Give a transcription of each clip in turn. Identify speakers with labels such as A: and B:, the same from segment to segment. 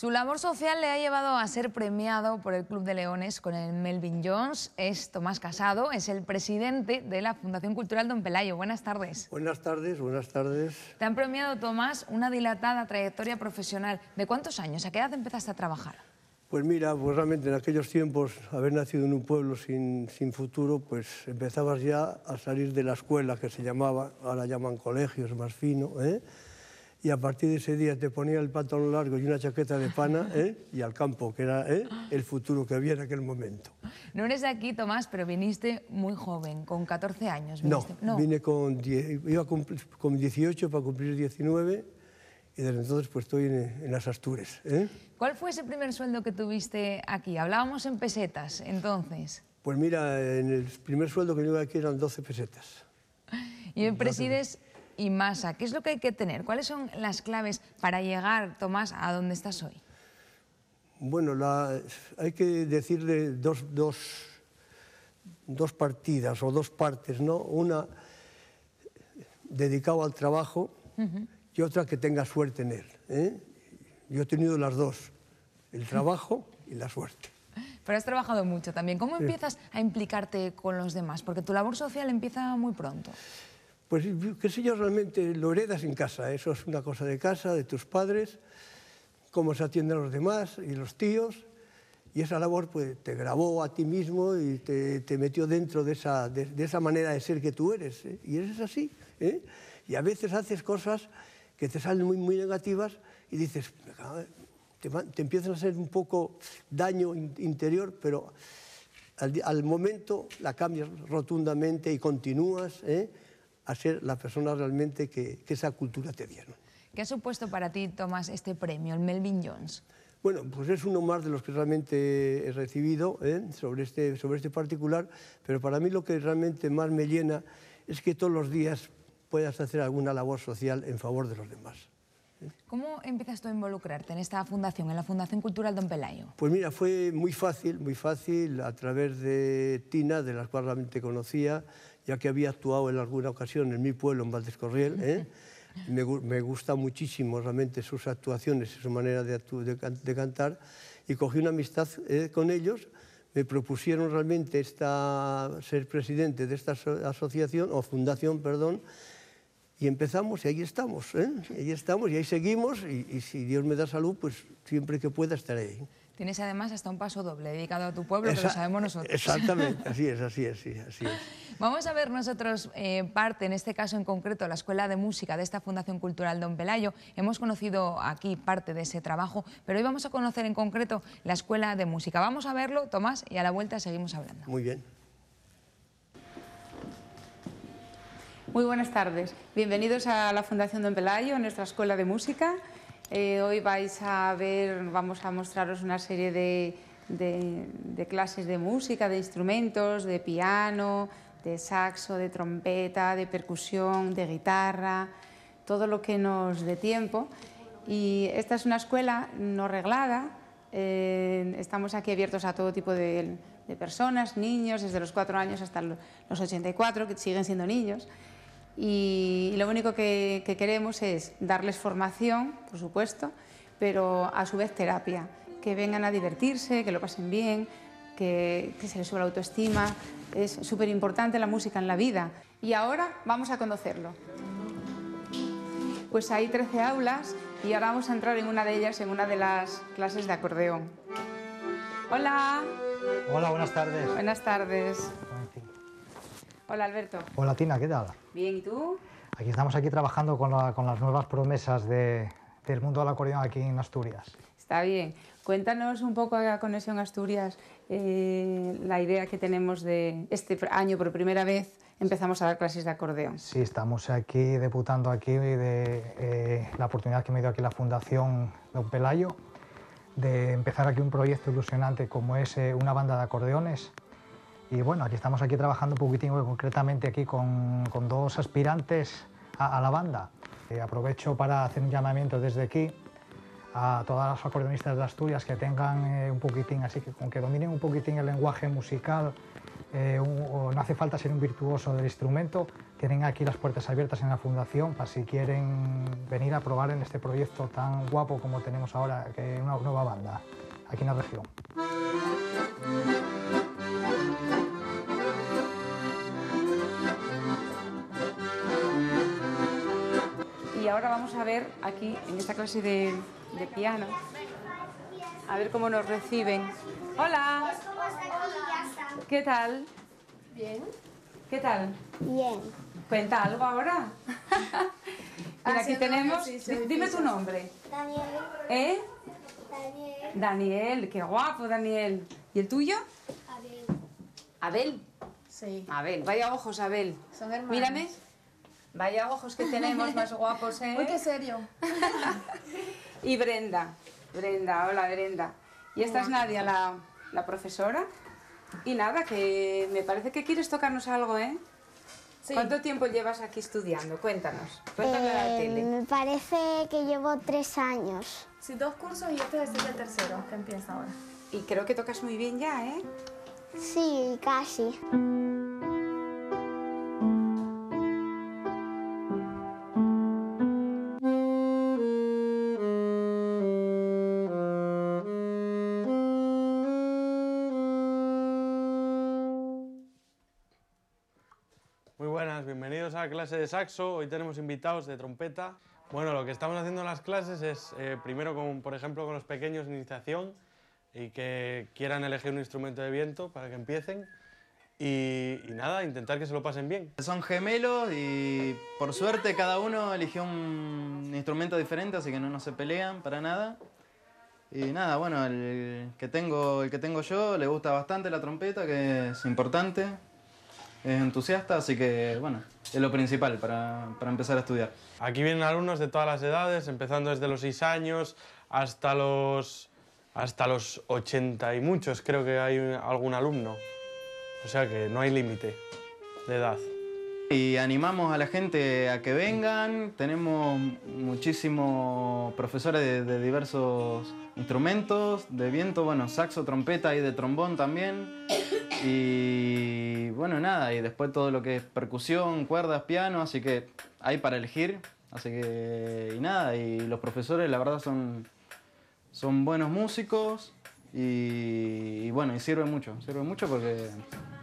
A: Su labor social le ha llevado a ser premiado por el Club de Leones con el Melvin Jones. Es Tomás Casado, es el presidente de la Fundación Cultural Don Pelayo. Buenas tardes.
B: Buenas tardes, buenas tardes.
A: Te han premiado, Tomás, una dilatada trayectoria profesional. ¿De cuántos años? ¿A qué edad empezaste a trabajar?
B: Pues mira, pues realmente en aquellos tiempos, haber nacido en un pueblo sin, sin futuro, pues empezabas ya a salir de la escuela que se llamaba, ahora llaman colegios más fino, ¿eh? Y a partir de ese día te ponía el pantalón largo y una chaqueta de pana ¿eh? y al campo, que era ¿eh? el futuro que había en aquel momento.
A: No eres de aquí, Tomás, pero viniste muy joven, con 14 años.
B: No, vine con, iba con 18 para cumplir 19 y desde entonces pues estoy en, las Astures. ¿eh?
A: ¿Cuál fue ese primer sueldo que tuviste aquí? Hablábamos en pesetas entonces.
B: Pues mira, en el primer sueldo que tuve aquí eran 12 pesetas.
A: Y en presides y masa. ¿Qué es lo que hay que tener? ¿Cuáles son las claves para llegar, Tomás, a donde estás hoy?
B: Bueno, hay que decirle dos, dos, dos, partidas o dos partes, ¿no? Una dedicada al trabajo y otra que tenga suerte en él. ¿eh? Yo he tenido las dos, el trabajo y la suerte.
A: Pero has trabajado mucho también. ¿Cómo empiezas a implicarte con los demás? Porque tu labor social empieza muy pronto.
B: Pues qué sé yo, realmente lo heredas en casa, eso es una cosa de casa, de tus padres, cómo se atienden los demás y los tíos, y esa labor pues, te grabó a ti mismo y te, metió dentro de esa, de, esa, manera de ser que tú eres, ¿eh? y eres así. ¿eh? Y a veces haces cosas que te salen muy, muy negativas y dices, te, te empiezan a hacer un poco daño interior, pero al, momento la cambias rotundamente y continúas. ¿eh? A ser la persona realmente que, esa cultura te dieron.
A: ¿Qué ha supuesto para ti, Tomás, este premio, el Melvin Jones?
B: Bueno, pues es uno más de los que realmente he recibido ¿eh? sobre, este, sobre este particular, pero para mí lo que realmente más me llena es que todos los días puedas hacer alguna labor social en favor de los demás.
A: ¿eh? ¿Cómo empezaste a involucrarte en esta fundación, en la Fundación Cultural Don Pelayo?
B: Pues mira, fue muy fácil, muy fácil, a través de Tina, de la cual realmente conocía, ya que había actuado en alguna ocasión en mi pueblo, en Valdescorriel. ¿eh? Me, me, gusta muchísimo realmente sus actuaciones y su manera de, de, cantar y cogí una amistad eh, con ellos. Me propusieron realmente esta, ser presidente de esta asociación, o fundación, perdón, y empezamos y ahí estamos, ¿eh? ahí estamos y ahí seguimos y, y si Dios me da salud, pues siempre que pueda estaré ahí.
A: Tienes además hasta un paso doble dedicado a tu pueblo, que lo sabemos nosotros.
B: Exactamente, así es, así es, así es.
A: Vamos a ver nosotros eh, parte, en este caso en concreto, la Escuela de Música de esta Fundación Cultural Don Pelayo. Hemos conocido aquí parte de ese trabajo, pero hoy vamos a conocer en concreto la Escuela de Música. Vamos a verlo, Tomás, y a la vuelta seguimos hablando.
B: Muy bien.
C: Muy buenas tardes. Bienvenidos a la Fundación Don Pelayo, nuestra Escuela de Música. Eh, hoy vais a ver, vamos a mostraros una serie de, clases de música, de instrumentos, de piano, de saxo, de trompeta, de percusión, de guitarra, todo lo que nos dé tiempo. Y esta es una escuela no reglada, eh, estamos aquí abiertos a todo tipo de, personas, niños, desde los cuatro años hasta los 84, que siguen siendo niños y lo único que, queremos es darles formación, por supuesto, pero a su vez terapia, que vengan a divertirse, que lo pasen bien, que, se les suba la autoestima. Es súper importante la música en la vida. Y ahora vamos a conocerlo. Pues hay 13 aulas y ahora vamos a entrar en una de ellas, en una de las clases de acordeón. Hola.
D: Hola, buenas tardes.
C: Buenas tardes. Hola Alberto.
D: Hola Tina, ¿qué tal?
C: Bien, ¿y tú?
D: Aquí estamos aquí trabajando con, las nuevas promesas del mundo del acordeón aquí en Asturias.
C: Está bien. Cuéntanos un poco a Conexión Asturias eh, la idea que tenemos de este año por primera vez empezamos a dar clases de acordeón.
D: Sí, estamos aquí debutando aquí de eh, la oportunidad que me dio aquí la Fundación Don Pelayo de empezar aquí un proyecto ilusionante como es eh, una banda de acordeones y bueno, aquí estamos aquí trabajando un poquitín concretamente aquí con, dos aspirantes a, la banda. Eh, aprovecho para hacer un llamamiento desde aquí a todas las acordeonistas de Asturias que tengan eh, un poquitín, así que con que dominen un poquitín el lenguaje musical, eh, no hace falta ser un virtuoso del instrumento, tienen aquí las puertas abiertas en la fundación para si quieren venir a probar en este proyecto tan guapo como tenemos ahora, que una nueva banda aquí en la región.
C: Ahora vamos a ver aquí en esta clase de, de piano, a ver cómo nos reciben. Hola. ¿Qué tal?
E: Bien.
C: ¿Qué tal?
E: Bien.
C: Cuenta algo ahora. Mira, aquí tenemos. Dime tu nombre.
E: Daniel.
C: ¿Eh?
E: Daniel.
C: Daniel, qué guapo, Daniel. ¿Y el tuyo?
E: Abel.
C: Abel.
E: Sí.
C: Abel, vaya ojos, Abel.
E: Son hermanos.
C: Mírame. Vaya ojos que tenemos más guapos, ¿eh?
E: Uy, qué serio.
C: Y Brenda. Brenda, hola Brenda. Y esta es Nadia, la, la profesora. Y nada, que me parece que quieres tocarnos algo, ¿eh?
E: Sí.
C: ¿Cuánto tiempo llevas aquí estudiando? Cuéntanos. Cuéntame a la
E: Eh,
C: tele.
E: me parece que llevo tres años.
F: Sí, dos cursos y este es el tercero que empieza ahora.
C: Y creo que tocas muy bien ya, ¿eh?
E: Sí, casi.
G: A la clase de saxo. Hoy tenemos invitados de trompeta. Bueno, lo que estamos haciendo en las clases es, eh, primero, con, por ejemplo, con los pequeños, iniciación y que quieran elegir un instrumento de viento para que empiecen. Y, y nada, intentar que se lo pasen bien.
H: Son gemelos y por suerte cada uno eligió un instrumento diferente, así que no, no se pelean para nada. Y nada, bueno, el que, tengo, el que tengo yo le gusta bastante la trompeta, que es importante, es entusiasta, así que bueno, es lo principal para, para empezar a estudiar.
G: Aquí vienen alumnos de todas las edades, empezando desde los 6 años hasta los, hasta los 80 y muchos, creo que hay algún alumno. O sea que no hay límite de edad.
H: Y animamos a la gente a que vengan. Tenemos muchísimos profesores de, de diversos instrumentos, de viento, bueno, saxo, trompeta y de trombón también. Y bueno, nada, y después todo lo que es percusión, cuerdas, piano, así que hay para elegir. Así que, y nada, y los profesores la verdad son, son buenos músicos y, bueno, y sirve mucho, sirve mucho porque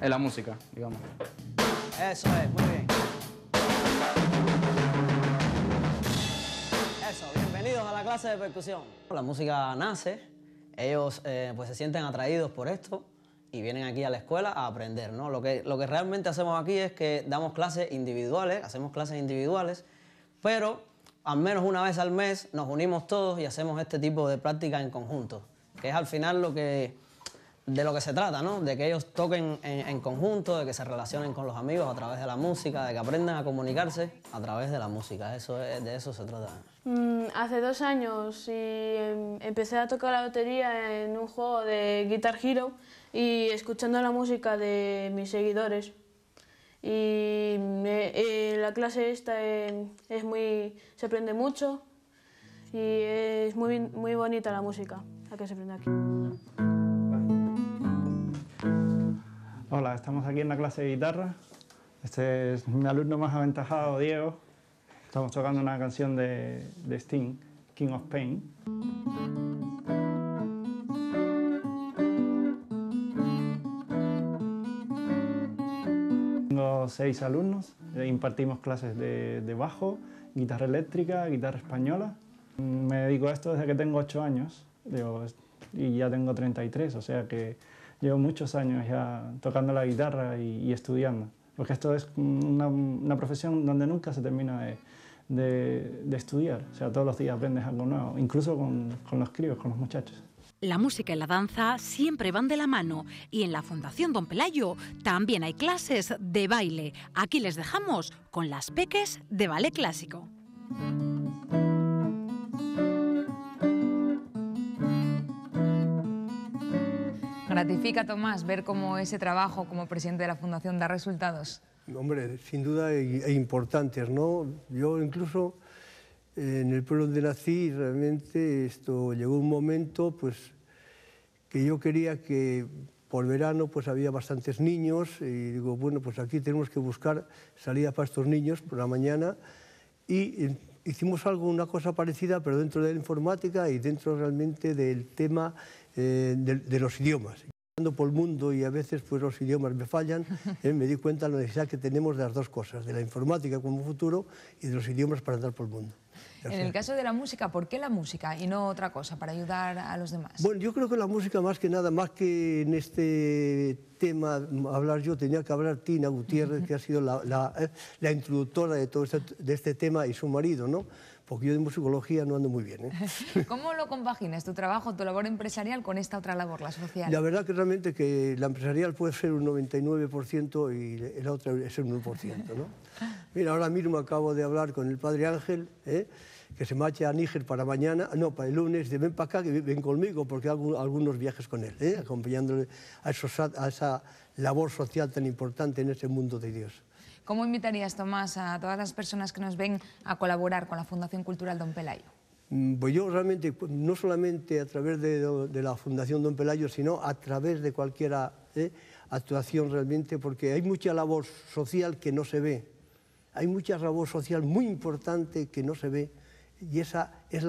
H: es la música, digamos.
I: Eso es, muy bien. Eso, bienvenidos a la clase de percusión. La música nace, ellos eh, pues se sienten atraídos por esto y vienen aquí a la escuela a aprender, ¿no? Lo que, lo que realmente hacemos aquí es que damos clases individuales, hacemos clases individuales, pero al menos una vez al mes nos unimos todos y hacemos este tipo de práctica en conjunto, que es al final lo que, de lo que se trata, ¿no? De que ellos toquen en, en conjunto, de que se relacionen con los amigos a través de la música, de que aprendan a comunicarse a través de la música. Eso es- de eso se trata.
F: Mm, hace dos años y em, empecé a tocar la batería en un juego de Guitar Hero y escuchando la música de mis seguidores. Y me- eh, la clase esta eh, es muy, se aprende mucho y es muy, muy bonita la música, la que se aprende aquí.
J: Hola, estamos aquí en la clase de guitarra. Este es mi alumno más aventajado, Diego. Estamos tocando una canción de, de Sting, King of Pain. Seis alumnos, eh, impartimos clases de, bajo, guitarra eléctrica, guitarra española. Me dedico a esto desde que tengo ocho años digo, y ya tengo 33, o sea que llevo muchos años ya tocando la guitarra y, estudiando. Porque esto es una, profesión donde nunca se termina de, de- de estudiar, o sea, todos los días aprendes algo nuevo, incluso con, con los críos, con los muchachos.
K: La música y la danza siempre van de la mano y en la Fundación Don Pelayo también hay clases de baile. Aquí les dejamos con las peques de ballet clásico.
A: Gratifica, Tomás, ver cómo ese trabajo como presidente de la Fundación da resultados.
B: Hombre, sin duda e, e importantes, ¿no? Yo incluso eh, en el pueblo donde nací, realmente esto llegó un momento, pues, que yo quería que por verano pues había bastantes niños y digo, bueno, pues aquí tenemos que buscar salida para estos niños por la mañana y eh, hicimos algo, una cosa parecida, pero dentro de la informática y dentro realmente del tema eh, de, de los idiomas por el mundo y a veces pues los idiomas me fallan, eh, me di cuenta de la necesidad que tenemos de las dos cosas, de la informática como futuro y de los idiomas para andar por el mundo.
A: En el caso de la música, ¿por qué la música y no otra cosa para ayudar a los demás?
B: Bueno, yo creo que la música más que nada, más que en este tema hablar yo, tenía que hablar Tina Gutiérrez, que ha sido la, la, eh, la introductora de todo este, de este tema y su marido, ¿no? Porque yo de musicología no ando muy bien. ¿eh?
A: ¿Cómo lo compaginas tu trabajo, tu labor empresarial con esta otra labor, la social?
B: La verdad que realmente que la empresarial puede ser un 99% y la otra es un 1%. ¿no? Mira, ahora mismo acabo de hablar con el padre Ángel, ¿eh? que se marcha a Níger para mañana, no, para el lunes, de ven para acá, que ven conmigo, porque hago algunos viajes con él, ¿eh? acompañándole a, esos, a esa labor social tan importante en ese mundo de Dios.
A: ¿Cómo invitarías, Tomás, a todas las personas que nos ven a colaborar con la Fundación Cultural Don Pelayo?
B: Mm, pues yo realmente, pues, no solamente a través de, la Fundación Don Pelayo, sino a través de cualquier ¿eh? actuación realmente, porque hay mucha labor social que no se ve. Hay mucha labor social muy importante que no se ve y esa es,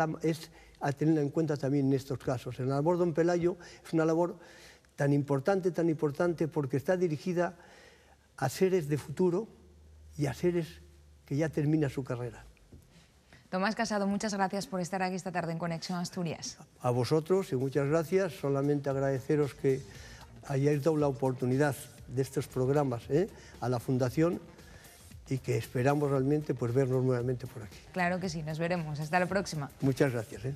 B: a tener en cuenta también en estos casos. La labor Don Pelayo es una labor tan importante, tan importante, porque está dirigida a seres de futuro, y a seres que ya termina su carrera.
A: Tomás Casado, muchas gracias por estar aquí esta tarde en Conexión Asturias.
B: A vosotros y muchas gracias. Solamente agradeceros que hayáis dado la oportunidad de estos programas ¿eh? a la Fundación y que esperamos realmente pues, vernos nuevamente por aquí.
A: Claro que sí, nos veremos. Hasta la próxima.
B: Muchas gracias. ¿eh?